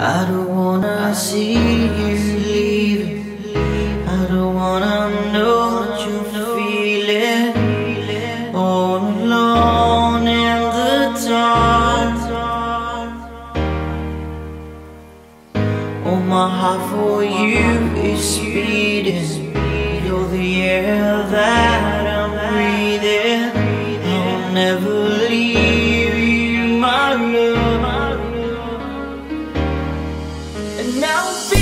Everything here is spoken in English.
I don't wanna see you leaving. I don't wanna know what you're feeling. All alone in the dark. Oh, my heart for you is speeding. You're the air that I'm breathing. I'll never now